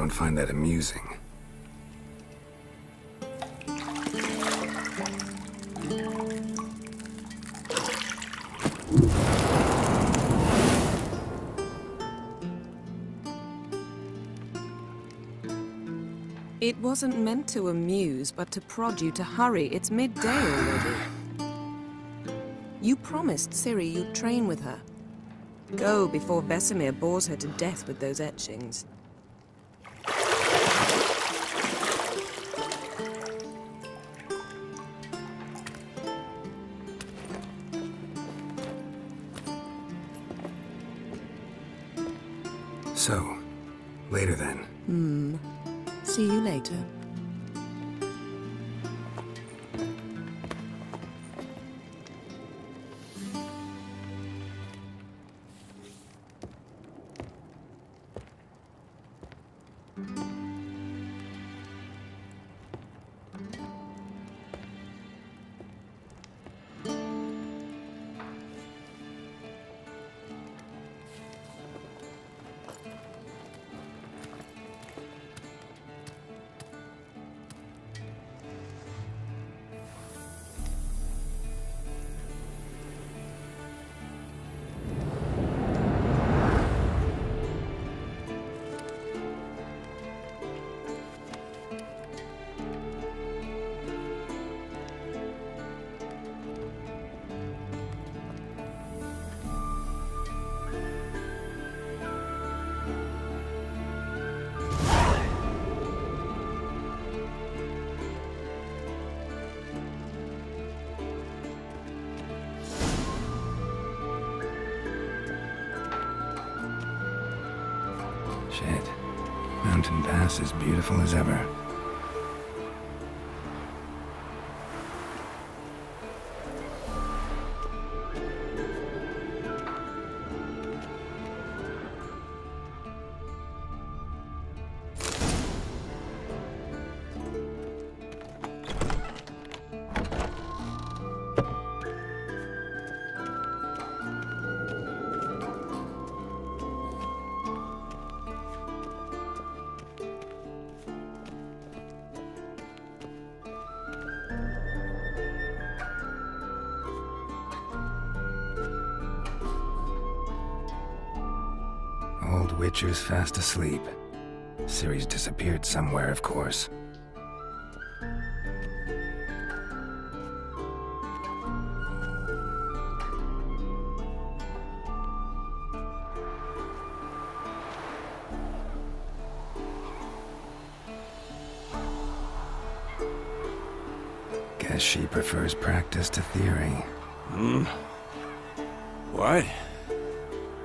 don't find that amusing. It wasn't meant to amuse, but to prod you to hurry. It's midday already. You promised Ciri you'd train with her. Go before Vesemir bores her to death with those etchings. Pass beautiful as ever. Old Witcher's fast asleep. Ciri's disappeared somewhere, of course. Guess she prefers practice to theory. Hmm? What?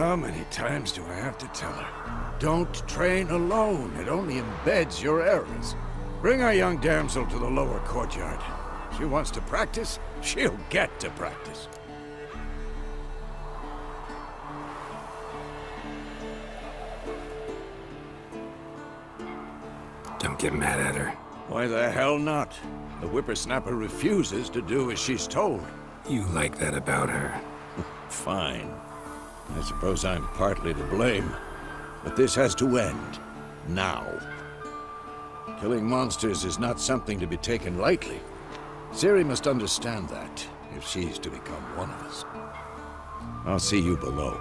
How many times do I have to tell her? Don't train alone. It only embeds your errors. Bring our young damsel to the lower courtyard. She wants to practice, she'll get to practice. Don't get mad at her. Why the hell not? The whippersnapper refuses to do as she's told. You like that about her. Fine. I suppose I'm partly to blame. But this has to end. Now. Killing monsters is not something to be taken lightly. Ciri must understand that, if she's to become one of us. I'll see you below.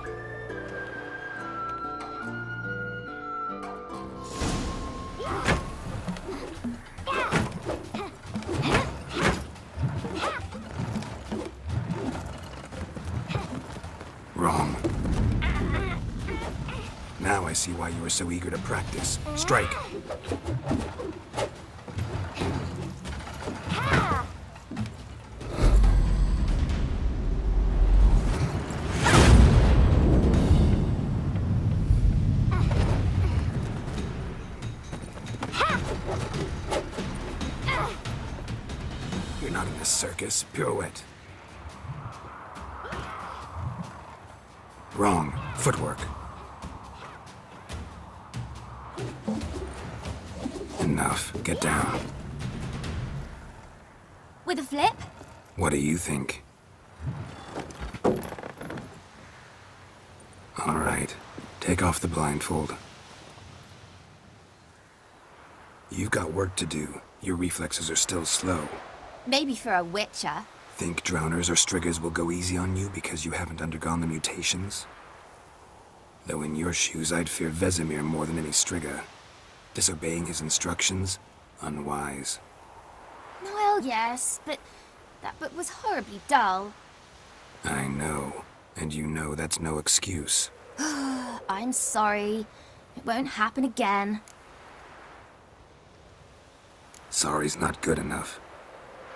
see why you were so eager to practice. Strike. You're not in a circus. Pirouette. Think? All right. Take off the blindfold. You've got work to do. Your reflexes are still slow. Maybe for a witcher. Think drowners or strigas will go easy on you because you haven't undergone the mutations? Though in your shoes, I'd fear Vesemir more than any striga. Disobeying his instructions? Unwise. Well, yes, but that book was horribly dull. I know. And you know that's no excuse. I'm sorry. It won't happen again. Sorry's not good enough.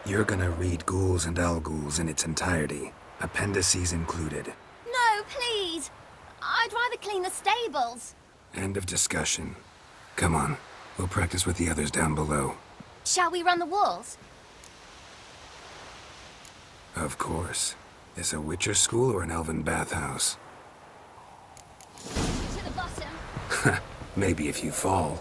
You're gonna read Ghouls and Al-Ghouls in its entirety, appendices included. No, please! I'd rather clean the stables. End of discussion. Come on, we'll practice with the others down below. Shall we run the walls? Of course. This a Witcher school or an elven bathhouse? To the bottom. Maybe if you fall.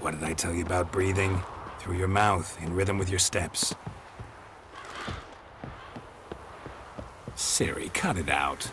What did I tell you about breathing? Through your mouth, in rhythm with your steps. Ciri, cut it out.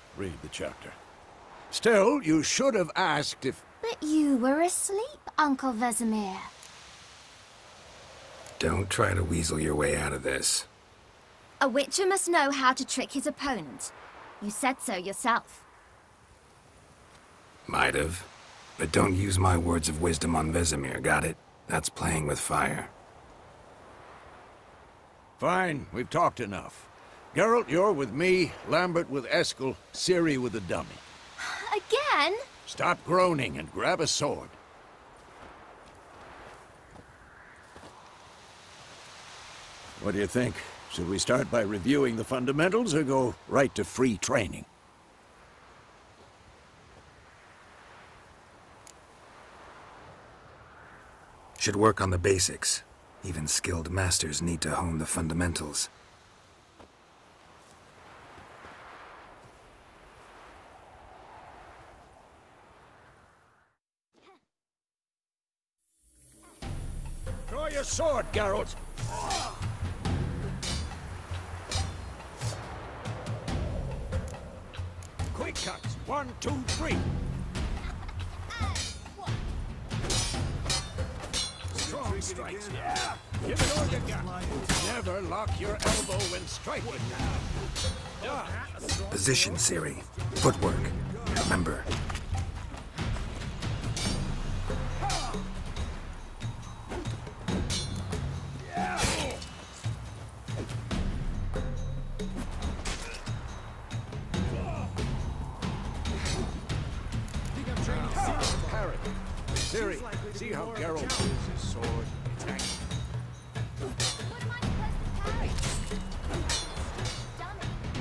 read the chapter. Still, you should have asked if... But you were asleep, Uncle Vesemir. Don't try to weasel your way out of this. A witcher must know how to trick his opponent. You said so yourself. Might have. But don't use my words of wisdom on Vesemir, got it? That's playing with fire. Fine, we've talked enough. Geralt, you're with me, Lambert with Eskel, Ciri with the dummy. Again? Stop groaning and grab a sword. What do you think? Should we start by reviewing the fundamentals or go right to free training? Should work on the basics. Even skilled masters need to hone the fundamentals. Your sword, Geralt! Quick cuts! One, two, three! Strong strikes! Yeah! Give it all you got! Never lock your elbow when striking! Position, Ciri. Footwork. Remember. Parry. Ciri, see how Geralt uses his sword? It's accurate.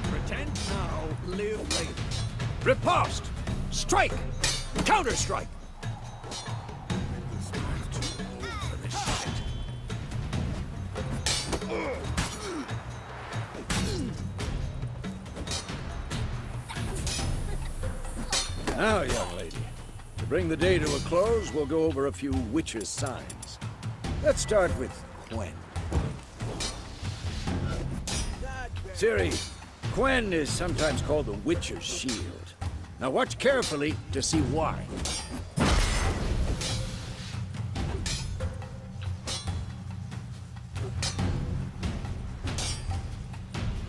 Pretend now, live later. Riposte! Strike! Counter-strike! Now, young lady, to bring the day to a close, we'll go over a few witches' signs. Let's start with Quen. Ciri, Quen is sometimes called the Witcher's Shield. Now watch carefully to see why.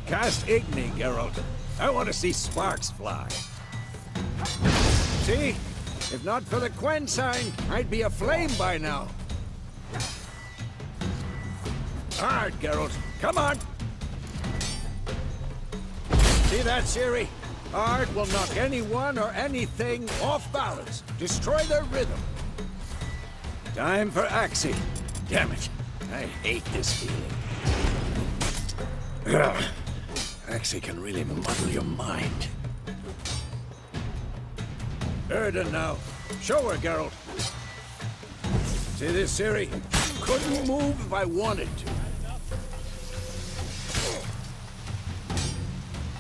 Cast Igni, Geralt. I want to see sparks fly. See? If not for the Quen sign, I'd be aflame by now. Aard, Geralt. Come on. See that, Ciri? Aard will knock anyone or anything off balance, destroy their rhythm. Time for Axii. Damn it. I hate this feeling. Axii can really muddle your mind. Yrden now. Show her, Geralt. See this, Ciri? Couldn't move if I wanted to.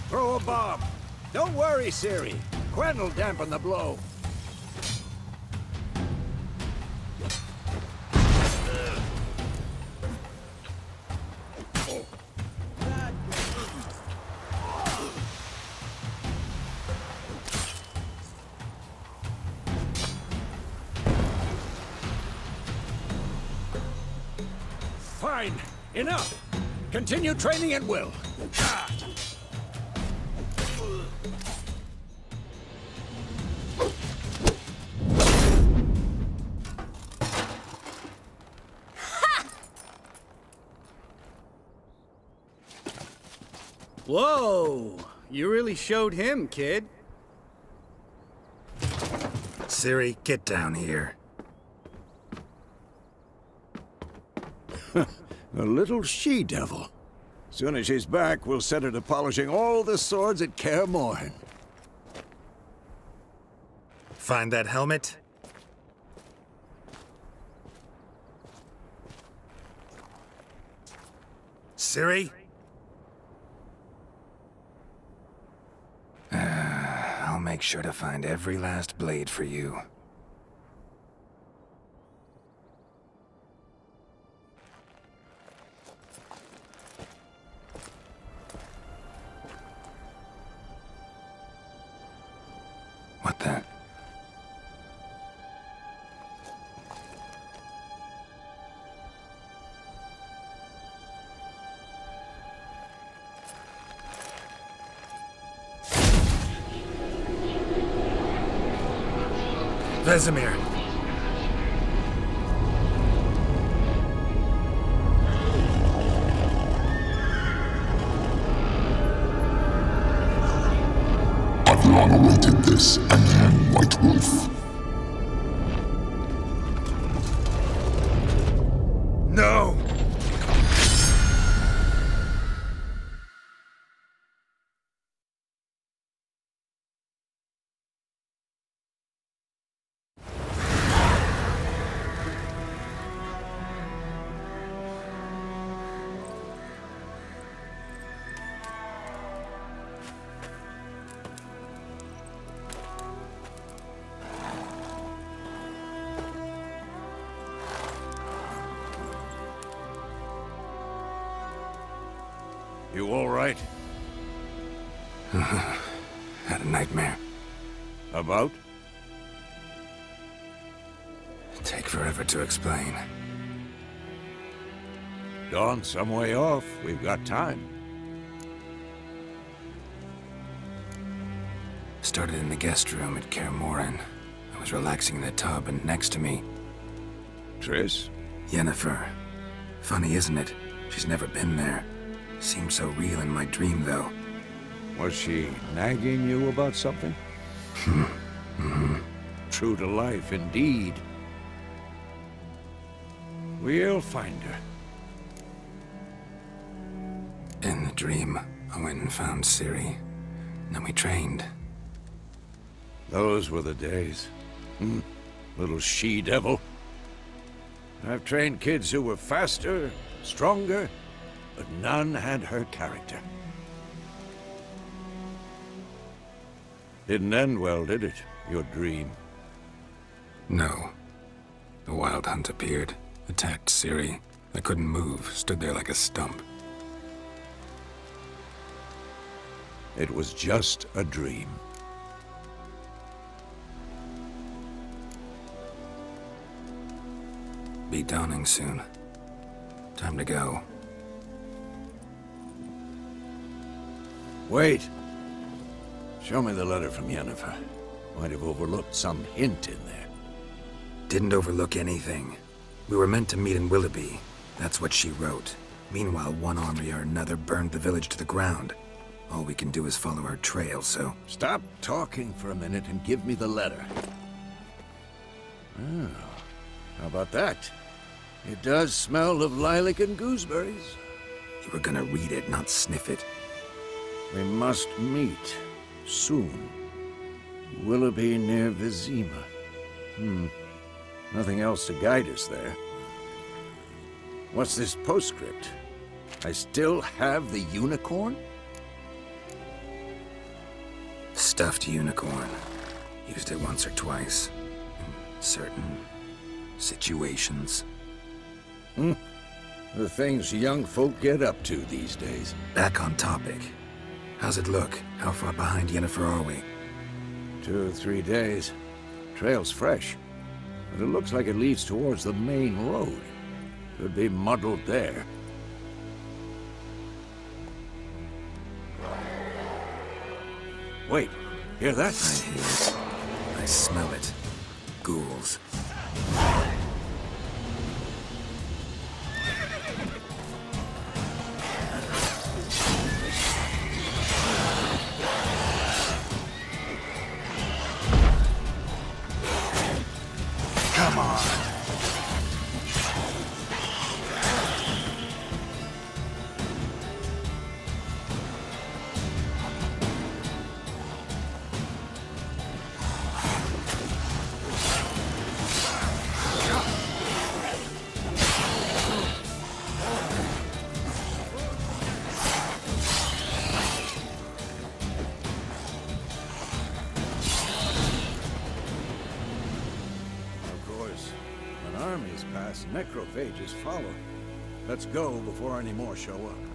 Throw a bomb. Don't worry, Ciri. Quen will dampen the blow. Enough. Continue training at will. Ah. Whoa! You really showed him, kid. Ciri, get down here. A little she-devil. Soon as she's back, we'll set her to polishing all the swords at Kaer Morhen. Find that helmet? Ciri? I'll make sure to find every last blade for you. I've long awaited this, and then White Wolf. To explain. Dawn's some way off. We've got time. Started in the guest room at Kaer. I was relaxing in the tub, and next to me, Triss? Yennefer. Funny, isn't it? She's never been there. Seemed so real in my dream, though. Was she nagging you about something? Hmm. Mm-hmm. True to life, indeed. We'll find her. In the dream, I went and found Ciri. Then we trained. Those were the days. Hmm. Little she-devil. I've trained kids who were faster, stronger, but none had her character. Didn't end well, did it? Your dream? No. The Wild Hunt appeared, attacked Ciri. I couldn't move, stood there like a stump. It was just a dream. Be dawning soon. Time to go. Wait. Show me the letter from Yennefer. Might have overlooked some hint in there. Didn't overlook anything. We were meant to meet in Willoughby. That's what she wrote. Meanwhile, one army or another burned the village to the ground. All we can do is follow her trail, so... Stop talking for a minute and give me the letter. Oh, how about that? It does smell of lilac and gooseberries. You were gonna read it, not sniff it. We must meet. Soon. Willoughby near Vizima. Hmm. Nothing else to guide us there. What's this postscript? I still have the unicorn? Stuffed unicorn. Used it once or twice. In certain... situations. Hmm. The things young folk get up to these days. Back on topic. How's it look? How far behind Yennefer are we? Two or three days. Trail's fresh. But it looks like it leads towards the main road. Could be muddled there. Wait, hear that? I hear it. I smell it. Ghouls. Necrophages follow. Let's go before any more show up.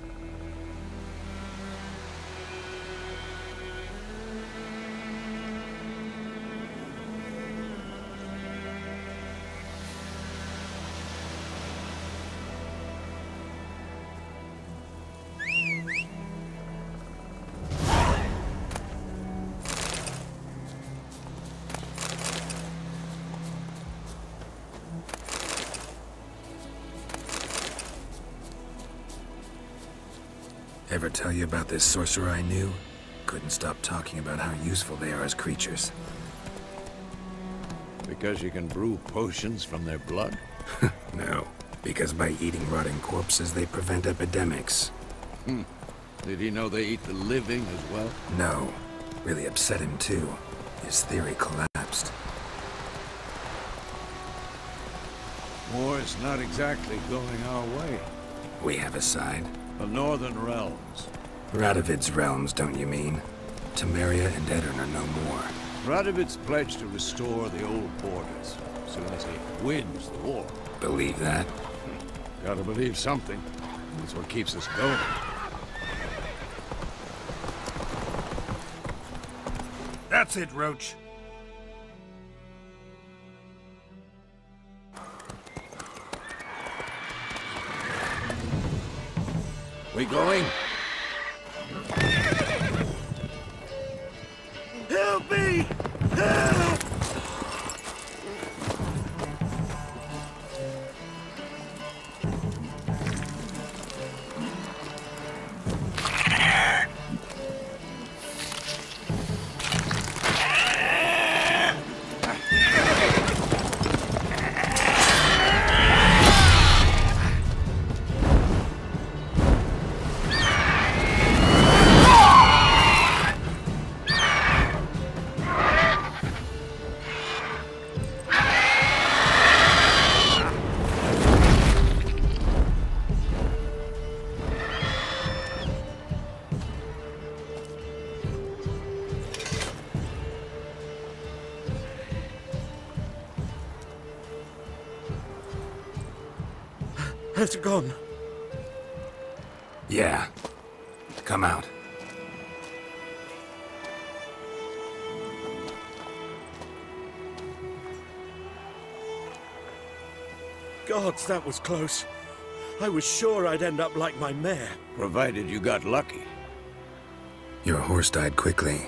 Ever tell you about this sorcerer I knew? Couldn't stop talking about how useful they are as creatures. Because you can brew potions from their blood? No, because by eating rotting corpses, they prevent epidemics. Hmm. Did he know they eat the living as well? No, really upset him too. His theory collapsed. War is not exactly going our way. We have a side. The Northern Realms. Radovid's realms, don't you mean? Temeria and Aedirn are no more. Radovid's pledged to restore the old borders, as soon as he wins the war. Believe that? Hmm. Gotta believe something. That's what keeps us going. That's it, Roach. Going? Gods, that was close. I was sure I'd end up like my mare. Provided you got lucky. Your horse died quickly,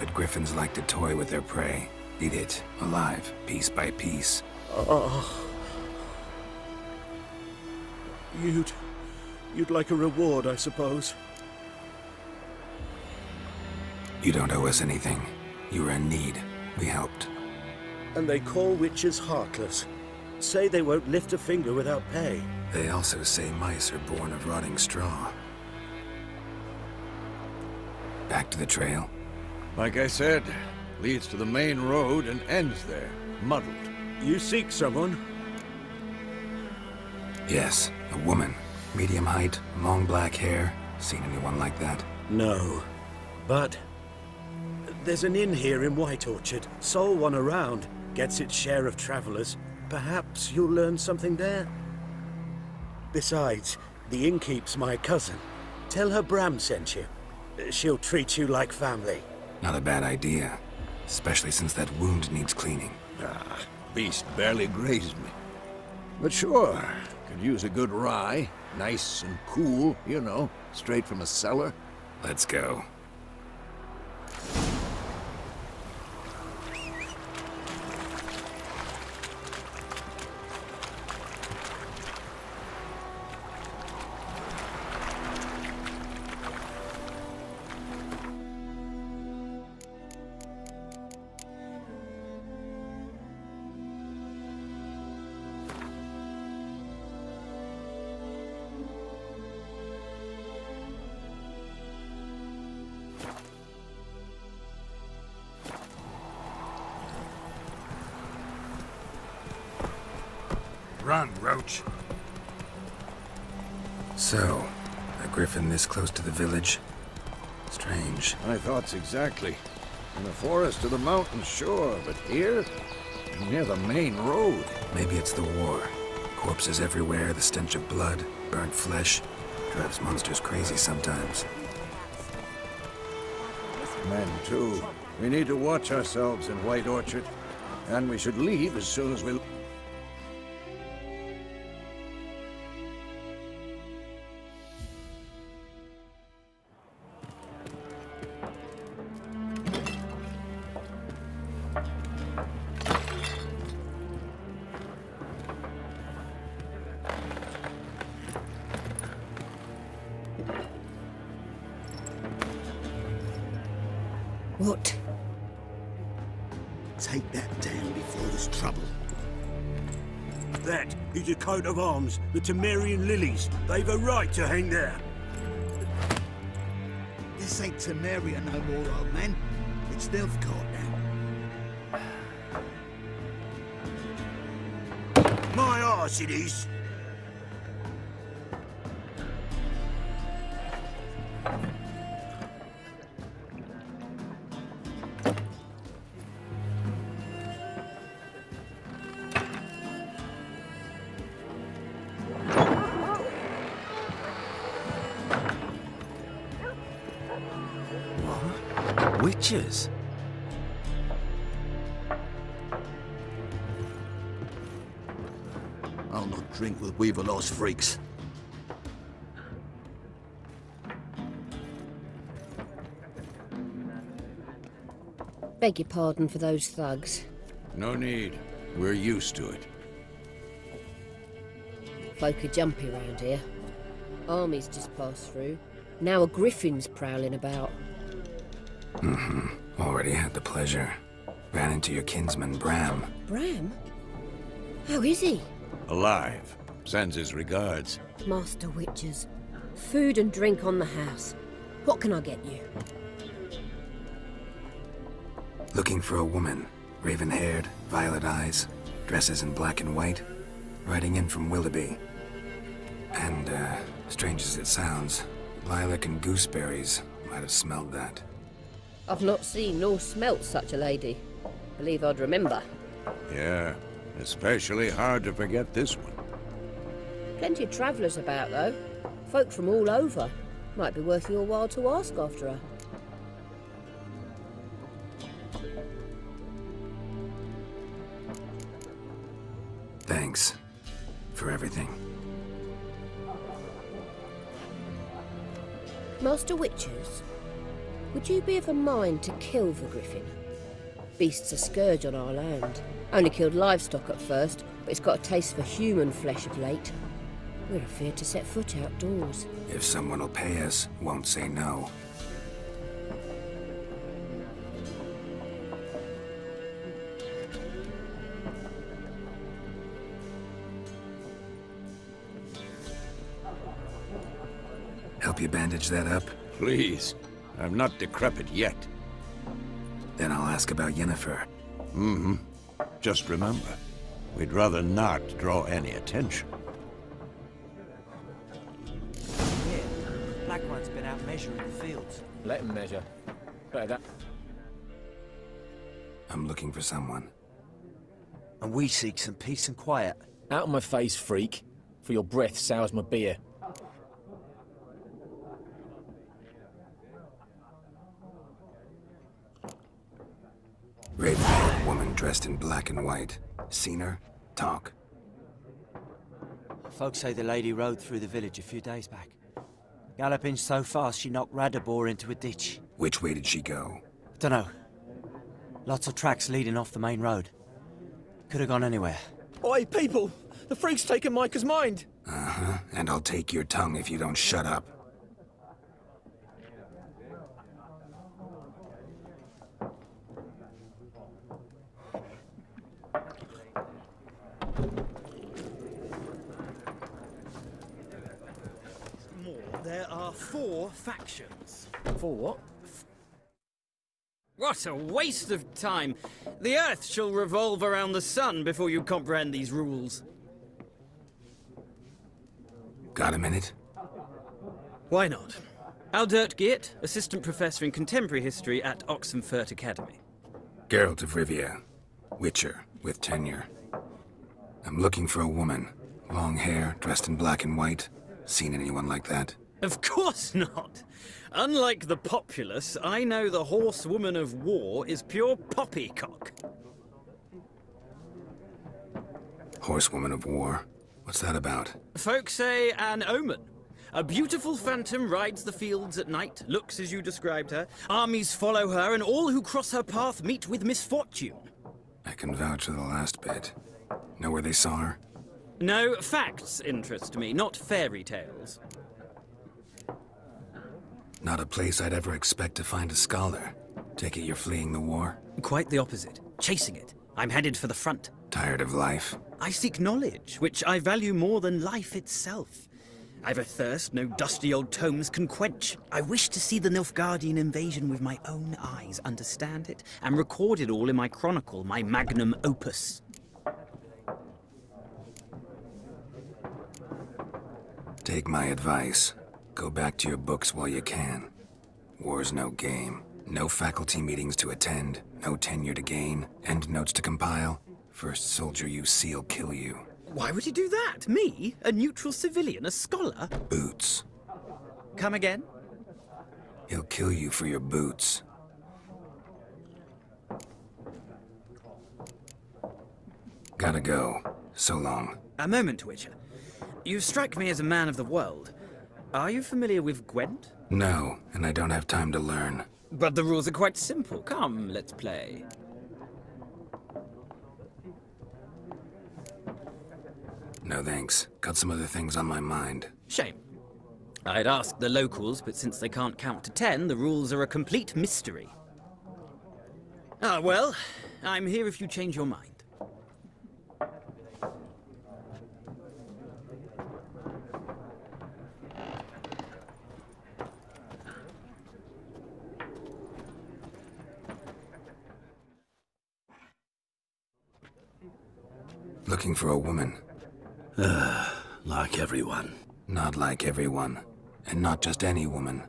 but griffins like to toy with their prey. Eat it, alive, piece by piece. Oh. You'd... you'd like a reward, I suppose. You don't owe us anything. You were in need. We helped. And they call witchers heartless. Say they won't lift a finger without pay. They also say mice are born of rotting straw. Back to the trail. Like I said, leads to the main road and ends there, muddled. You seek someone? Yes, a woman. Medium height, long black hair. Seen anyone like that? No. But... There's an inn here in White Orchard. Sole one around. Gets its share of travelers. Perhaps you'll learn something there? Besides, the innkeep's my cousin. Tell her Bram sent you. She'll treat you like family. Not a bad idea. Especially since that wound needs cleaning. Ah, beast barely grazed me. But sure, could use a good rye. Nice and cool, you know, straight from a cellar. Let's go. So, a griffin this close to the village? Strange. My thoughts exactly. In the forest or the mountains, sure, but here? Near the main road. Maybe it's the war. Corpses everywhere, the stench of blood, burnt flesh. Drives monsters crazy sometimes. Men, too. We need to watch ourselves in White Orchard. And we should leave as soon as we... of arms, the Temerian lilies. They've a right to hang there. This ain't Temeria no more, old man. It's Nilfgaard now. My arse it is. Witchers? I'll not drink with Weaverlaw's freaks. Beg your pardon for those thugs. No need. We're used to it. Folk are jumpy round here. Armies just passed through. Now a griffin's prowling about. Mm-hmm. Already had the pleasure. Ran into your kinsman, Bram. Bram? How is he? Alive. Sends his regards. Master Witchers. Food and drink on the house. What can I get you? Looking for a woman. Raven-haired, violet eyes, dresses in black and white. Riding in from Willoughby. And, uh, strange as it sounds, lilac and gooseberries might have smelled that. I've not seen nor smelt such a lady. Believe I'd remember. Yeah, especially hard to forget this one. Plenty of travellers about, though. Folk from all over. Might be worth your while to ask after her. Thanks. For everything. Master Witchers, would you be of a mind to kill the griffin? Beast's a scourge on our land. Only killed livestock at first, but it's got a taste for human flesh of late. We're afeard to set foot outdoors. If someone will pay us, won't say no. Help you bandage that up? Please. I'm not decrepit yet. Then I'll ask about Yennefer. Mm-hmm. Just remember, we'd rather not draw any attention. Yeah, Black One's been out measuring the fields. Let him measure. Better that. I'm looking for someone. And we seek some peace and quiet. Out of my face, freak. For your breath sours my beer. Raven-haired woman dressed in black and white. Seen her? Talk. Folks say the lady rode through the village a few days back. Galloping so fast she knocked Radabor into a ditch. Which way did she go? Dunno. Lots of tracks leading off the main road. Could have gone anywhere. Oi, people! The freak's taken Micah's mind! Uh-huh. And I'll take your tongue if you don't shut up. More, there are four factions. For what? What a waste of time! The Earth shall revolve around the sun before you comprehend these rules. Got a minute? Why not? Aldert Geert, Assistant Professor in Contemporary History at Oxenfurt Academy. Geralt of Rivia. Witcher, with tenure. I'm looking for a woman. Long hair, dressed in black and white. Seen anyone like that? Of course not! Unlike the populace, I know the horsewoman of war is pure poppycock. Horsewoman of war. What's that about? Folks say an omen. A beautiful phantom rides the fields at night, looks as you described her. Armies follow her, and all who cross her path meet with misfortune. I can vouch for the last bit. Know where they saw her? No, facts interest me, not fairy tales. Not a place I'd ever expect to find a scholar. Take it you're fleeing the war? Quite the opposite. Chasing it. I'm headed for the front. Tired of life? I seek knowledge, which I value more than life itself. I've a thirst no dusty old tomes can quench. I wish to see the Nilfgaardian invasion with my own eyes, understand it, and record it all in my chronicle, my magnum opus. Take my advice. Go back to your books while you can. War's no game. No faculty meetings to attend, no tenure to gain, end notes to compile. First soldier you see'll kill you. Why would he do that? Me? A neutral civilian? A scholar? Boots. Come again? He'll kill you for your boots. Gotta go. So long. A moment, Witcher. You strike me as a man of the world. Are you familiar with Gwent? No, and I don't have time to learn. But the rules are quite simple. Come, let's play. No thanks. Got some other things on my mind. Shame. I'd ask the locals, but since they can't count to ten, the rules are a complete mystery. Ah, well, I'm here if you change your mind. Looking for a woman. like everyone. Not like everyone. And not just any woman.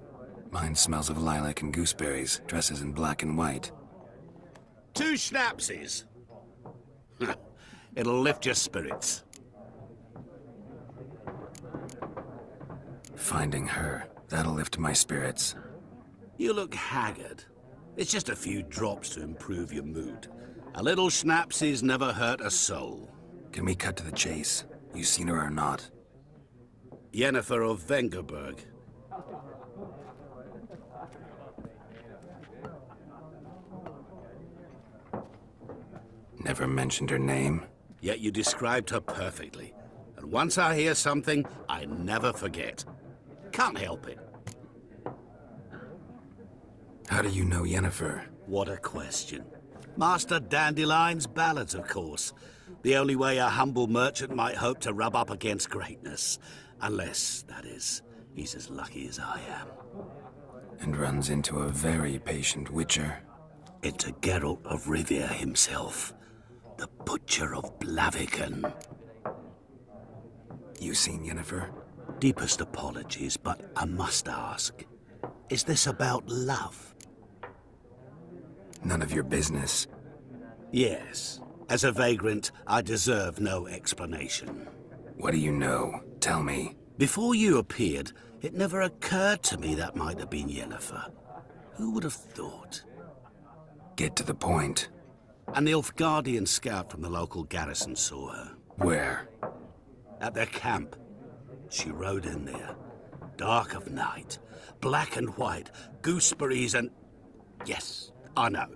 Mine smells of lilac and gooseberries, dresses in black and white. Two schnapsies. It'll lift your spirits. Finding her, that'll lift my spirits. You look haggard. It's just a few drops to improve your mood. A little schnapsies never hurt a soul. Can we cut to the chase? You seen her or not? Yennefer of Vengerberg. Never mentioned her name? Yet you described her perfectly. And once I hear something, I never forget. Can't help it. How do you know Yennefer? What a question. Master Dandelion's ballads, of course. The only way a humble merchant might hope to rub up against greatness. Unless, that is, he's as lucky as I am. And runs into a very patient witcher. Into Geralt of Rivia himself. The Butcher of Blaviken. You seen Yennefer? Deepest apologies, but I must ask. Is this about love? None of your business. Yes. As a vagrant, I deserve no explanation. What do you know? Tell me. Before you appeared, it never occurred to me that might have been Yennefer. Who would have thought? Get to the point. An Nilfgaardian scout from the local garrison saw her. Where? At their camp. She rode in there. Dark of night. Black and white. Gooseberries and... Yes, I know.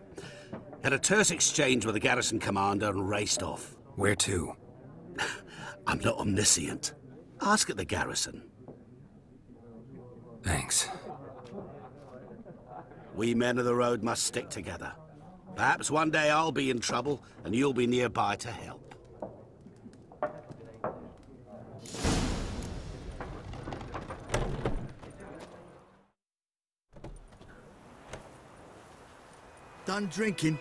Had a terse exchange with the garrison commander and raced off. Where to? I'm not omniscient. Ask at the garrison. Thanks. We men of the road must stick together. Perhaps one day I'll be in trouble and you'll be nearby to help. Done drinking?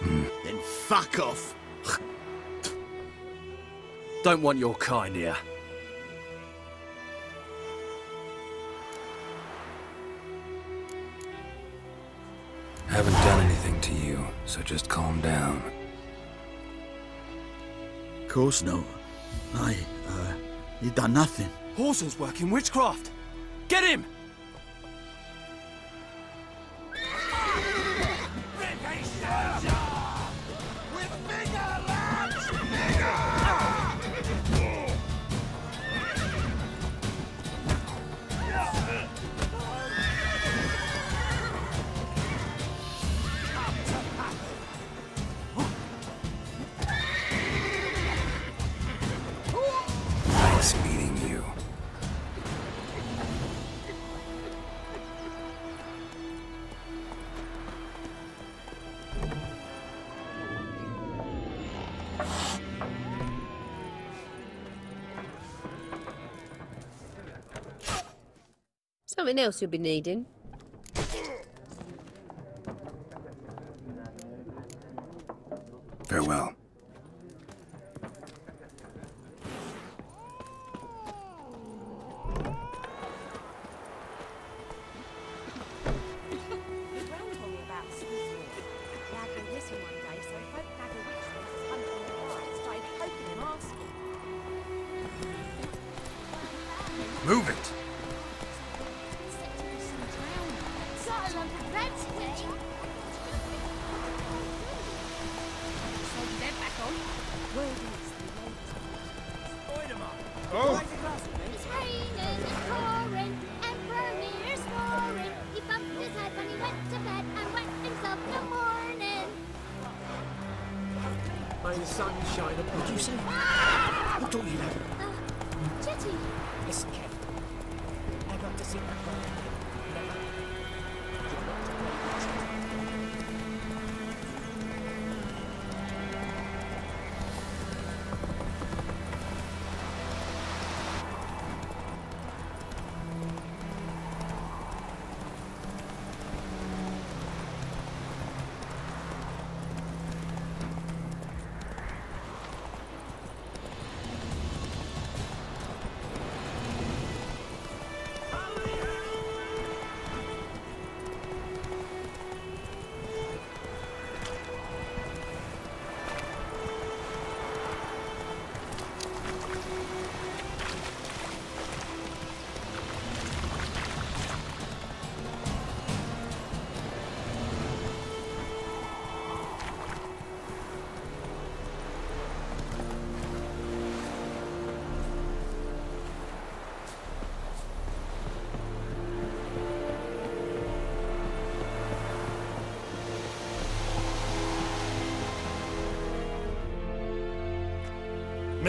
Hmm. Then fuck off. Don't want your kind here. Haven't done anything to you, so just calm down. Of Course no. I, uh, you done nothing. Horses working witchcraft! Get him! Something else you'll be needing.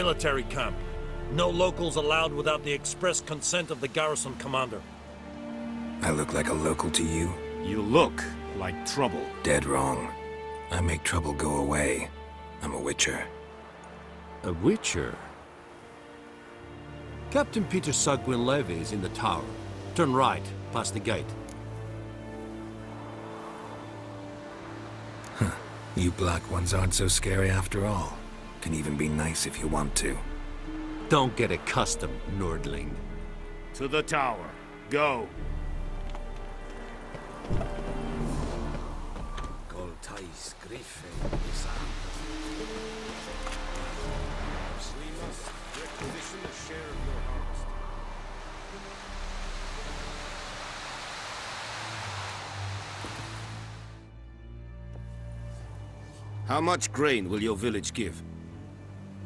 Military camp. No locals allowed without the express consent of the garrison commander. I look like a local to you? You look like trouble. Dead wrong. I make trouble go away. I'm a witcher. A witcher? Captain Peter Saar Gwynleve is in the tower. Turn right, past the gate. Huh. You black ones aren't so scary after all. Can even be nice if you want to. Don't get accustomed, Nordling. To the tower. Go. Goltais Griffin We must requisition a share of your harvest. How much grain will your village give?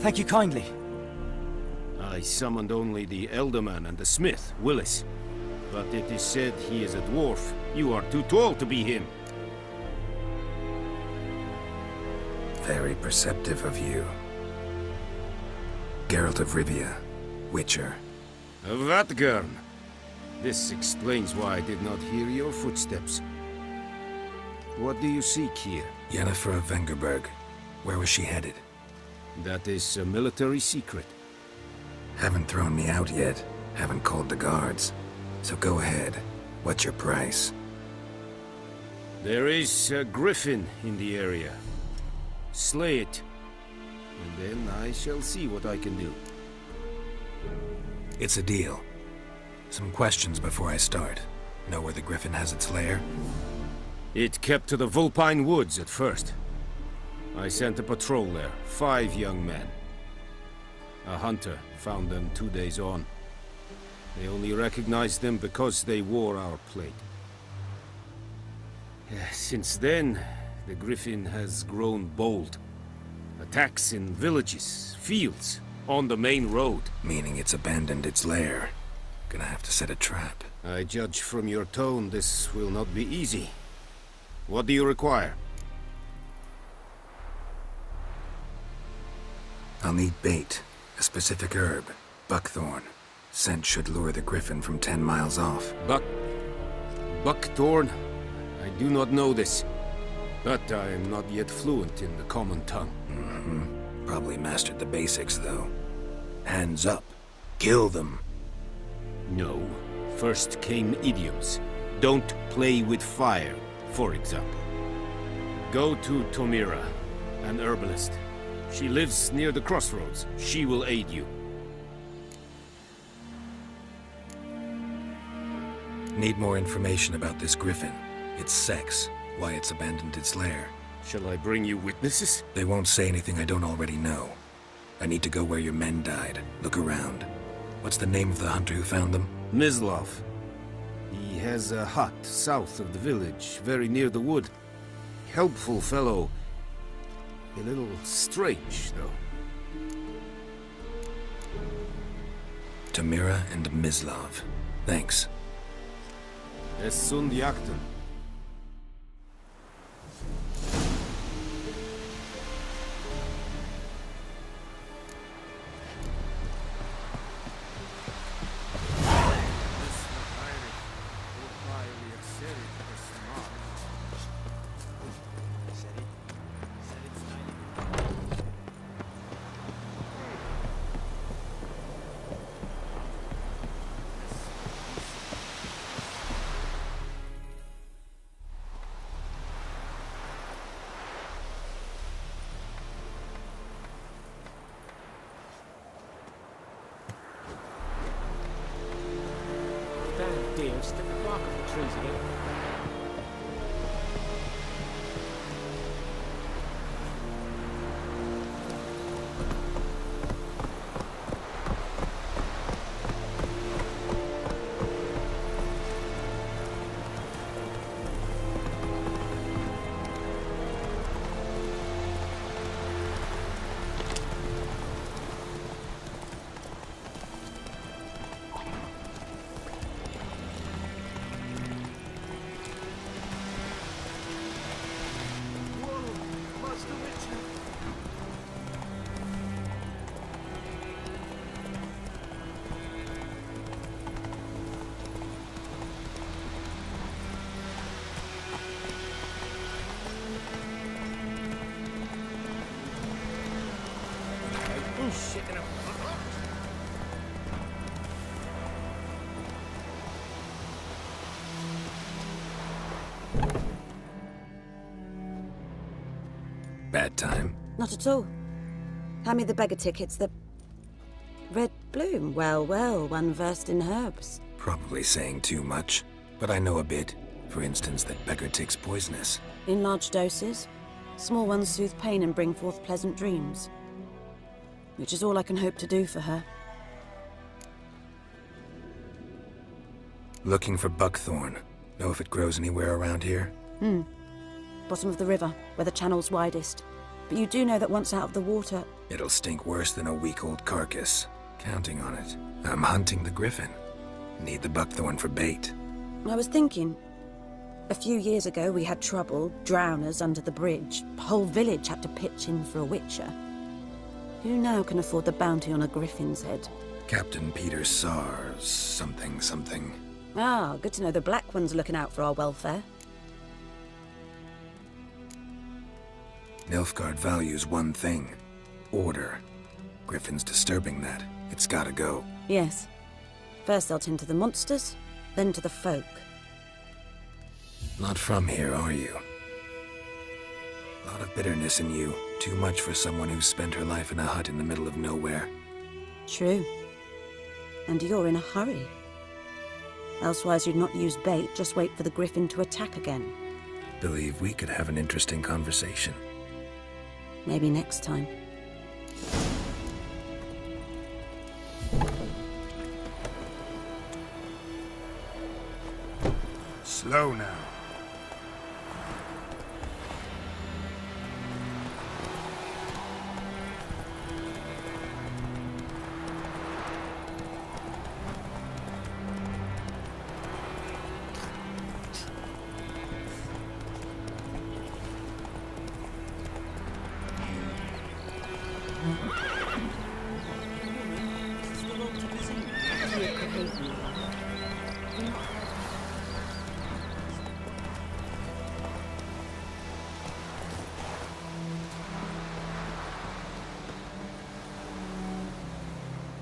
Thank you kindly. I summoned only the Elderman and the smith, Willis. But it is said he is a dwarf. You are too tall to be him. Very perceptive of you. Geralt of Rivia, Witcher. Vatt'ghern! This explains why I did not hear your footsteps. What do you seek here? Yennefer of Vengerberg. Where was she headed? That is a military secret. Haven't thrown me out yet. Haven't called the guards. So go ahead. What's your price? There is a griffin in the area. Slay it. And then I shall see what I can do. It's a deal. Some questions before I start. Know where the griffin has its lair? It kept to the Vulpine Woods at first. I sent a patrol there, five young men. A hunter found them two days on. They only recognized them because they wore our plate. Eh, since then, the Griffin has grown bold. Attacks in villages, fields, on the main road. Meaning it's abandoned its lair. Gonna have to set a trap. I judge from your tone this will not be easy. What do you require? I'll need bait. A specific herb. Buckthorn. Scent should lure the griffin from ten miles off. Buck... Buckthorn? I do not know this. But I am not yet fluent in the common tongue. Mm-hmm. Probably mastered the basics, though. Hands up. Kill them. No. First came idioms. Don't play with fire, for example. Go to Tomira, an herbalist. She lives near the crossroads. She will aid you. Need more information about this griffin. Its sex, why it's abandoned its lair. Shall I bring you witnesses? They won't say anything I don't already know. I need to go where your men died. Look around. What's the name of the hunter who found them? Mislav. He has a hut south of the village, very near the wood. Helpful fellow. A little strange, though. Tomira and Mislav. Thanks. Es sunt jagten. Not at all. Hand me the beggar tickets, the... Red bloom. Well, well, one versed in herbs. Probably saying too much, but I know a bit. For instance, that beggar tick's poisonous. In large doses. Small ones soothe pain and bring forth pleasant dreams. Which is all I can hope to do for her. Looking for buckthorn. Know if it grows anywhere around here? Hmm. Bottom of the river, where the channel's widest. But you do know that once out of the water... It'll stink worse than a week-old carcass. Counting on it. I'm hunting the griffin. Need the buckthorn for bait. I was thinking... A few years ago, we had trouble, drowners under the bridge. The whole village had to pitch in for a witcher. Who now can afford the bounty on a griffin's head? Captain Peter Sars, something, something. Ah, good to know the Black One's looking out for our welfare. Nilfgaard values one thing. Order. Griffin's disturbing that. It's gotta go. Yes. First they'll tend to the monsters, then to the folk. Not from here, are you? A lot of bitterness in you. Too much for someone who's spent her life in a hut in the middle of nowhere. True. And you're in a hurry. Elsewise you'd not use bait, just wait for the griffin to attack again. Believe we could have an interesting conversation. Maybe next time. Slow now.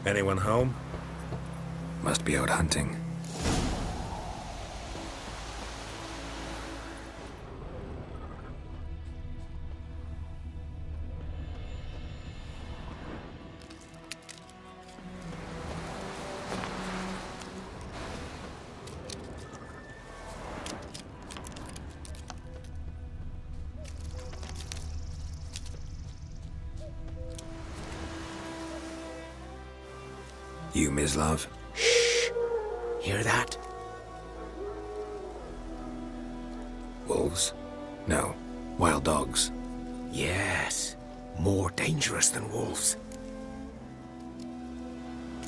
Anyone home? You, Mislav? Hear that? Wolves? No. Wild dogs. Yes. More dangerous than wolves.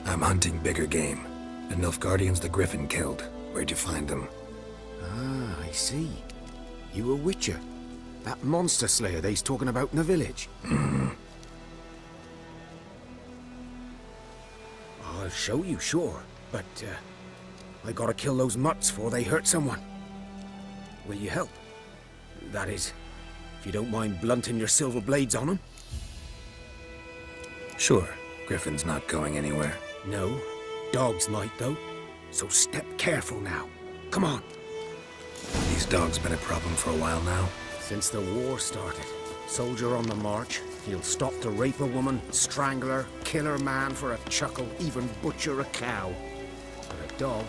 I'm hunting bigger game. The Nilfgaardians the Griffin killed. Where'd you find them? Ah, I see. You a witcher. That monster slayer they's talking about in the village. Hmm. I'll show you, sure. But, uh, I gotta kill those mutts before they hurt someone. Will you help? That is, if you don't mind blunting your silver blades on them. Sure. Griffin's not going anywhere. No. Dogs might, though. So step careful now. Come on. These dogs been a problem for a while now? Since the war started. Soldier on the march. He'll stop to rape a woman, strangle her, kill her man for a chuckle, even butcher a cow. But a dog,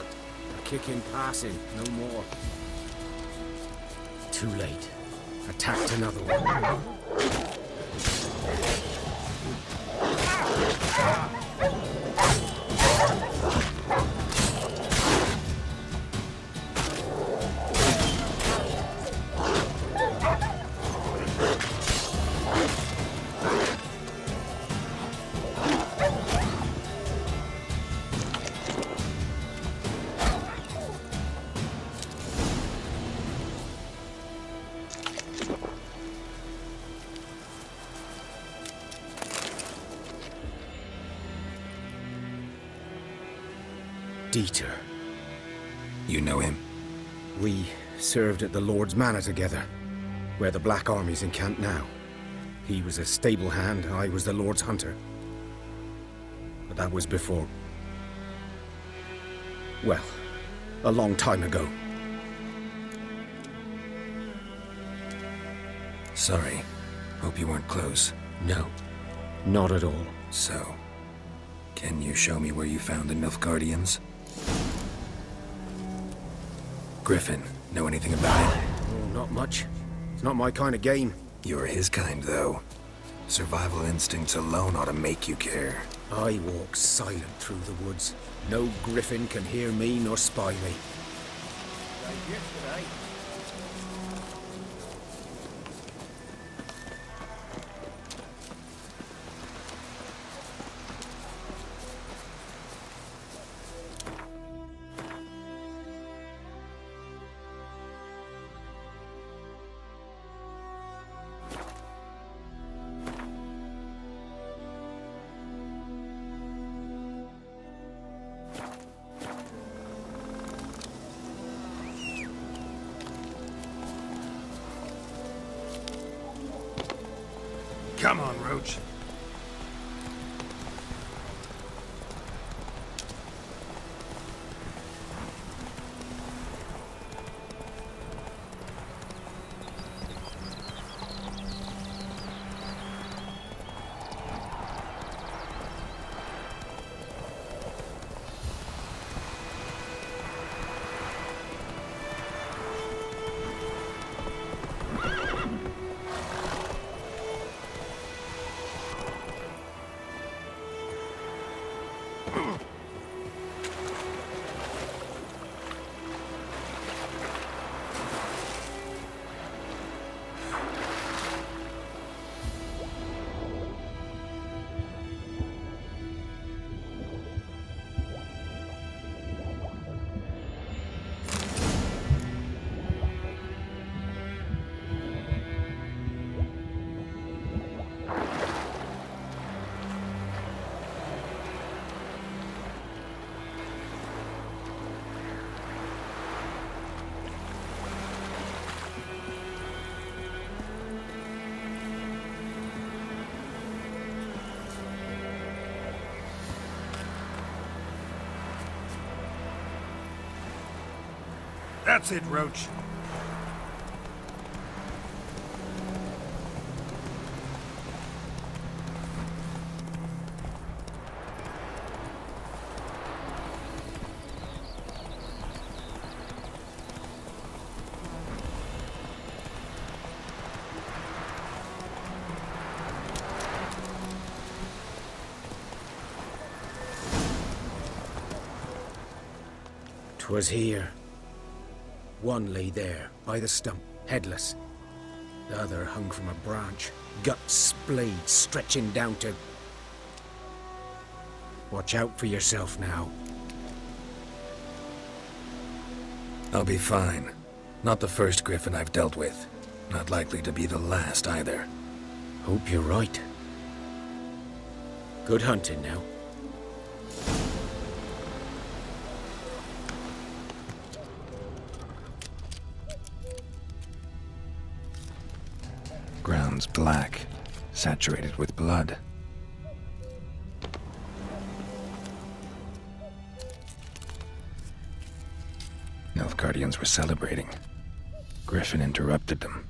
a kick in passing, no more. Too late. Attacked another one. Dieter. You know him? We served at the Lord's Manor together, where the Black Army's encamped now. He was a stable hand, I was the Lord's hunter. But that was before. Well, a long time ago. Sorry. Hope you weren't close. No, not at all. So, can you show me where you found the Nilfgaardians? Griffin, know anything about it? Oh, not much. It's not my kind of game. You're his kind, though. Survival instincts alone ought to make you care. I walk silent through the woods. No griffin can hear me nor spy me. Ugh! That's it, Roach. Twas here. One lay there, by the stump, headless. The other hung from a branch, guts splayed, stretching down to... Watch out for yourself now. I'll be fine. Not the first griffin I've dealt with. Not likely to be the last either. Hope you're right. Good hunting now. Ground's black, saturated with blood. Nilfgaardians were celebrating. Griffin interrupted them.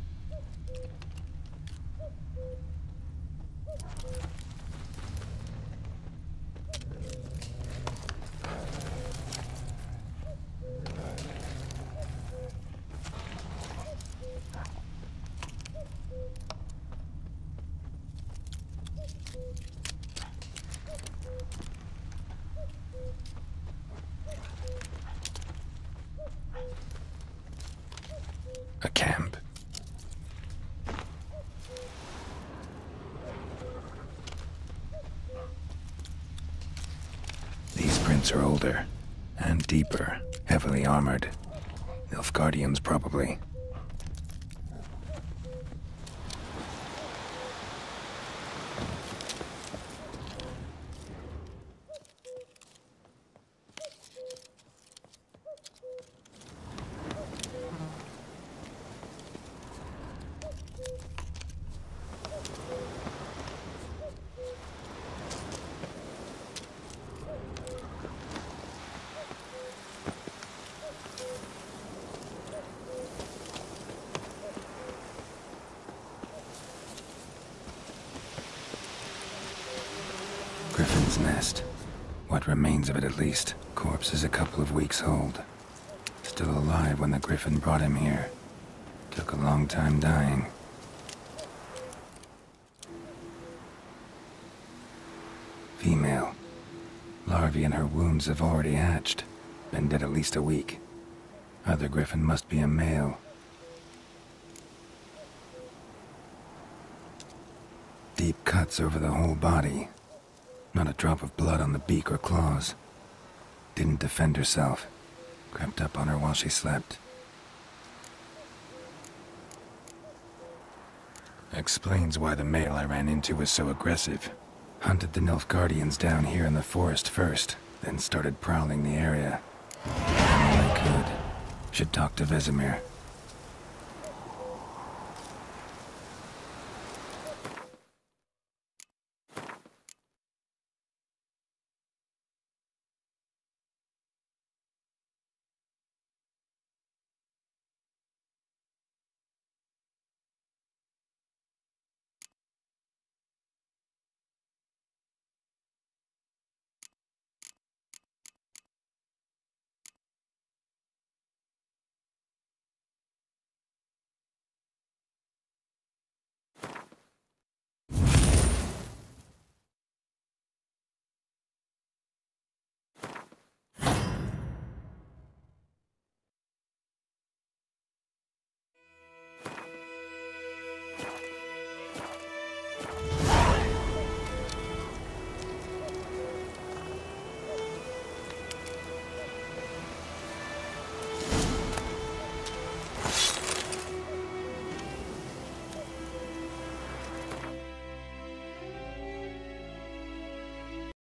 Least. Corpse is a couple of weeks old. Still alive when the Griffin brought him here. Took a long time dying. Female. Larvae in her wounds have already hatched. Been dead at least a week. Other Griffin must be a male. Deep cuts over the whole body. Not a drop of blood on the beak or claws. Didn't defend herself. Crept up on her while she slept. Explains why the male I ran into was so aggressive. Hunted the Nilfgaardians down here in the forest first, then started prowling the area. I could. Should talk to Vesemir.